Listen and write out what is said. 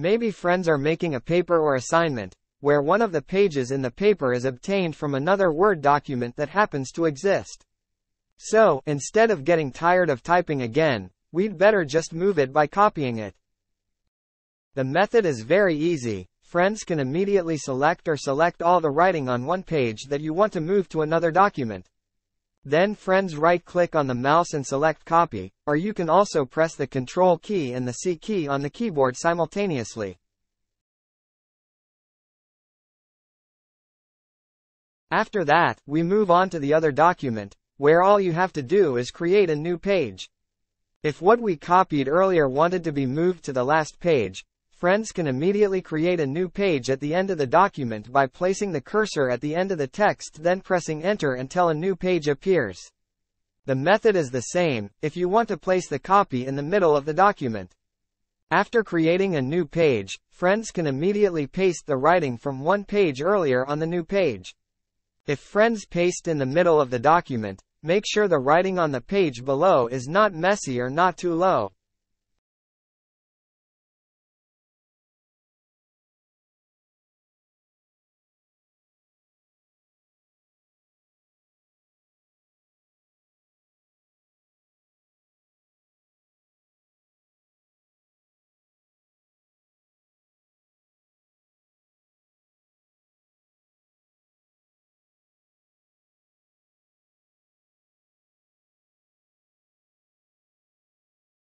Maybe friends are making a paper or assignment, where one of the pages in the paper is obtained from another Word document that happens to exist. So, instead of getting tired of typing again, we'd better just move it by copying it. The method is very easy. Friends can immediately select or select all the writing on one page that you want to move to another document. Then friends right click on the mouse and select copy, or you can also press the control key and the C key on the keyboard simultaneously. After that, we move on to the other document, where all you have to do is create a new page. If what we copied earlier wanted to be moved to the last page, friends can immediately create a new page at the end of the document by placing the cursor at the end of the text then pressing enter until a new page appears. The method is the same, if you want to place the copy in the middle of the document. After creating a new page, friends can immediately paste the writing from one page earlier on the new page. If friends paste in the middle of the document, Make sure the writing on the page below is not messy or not too low.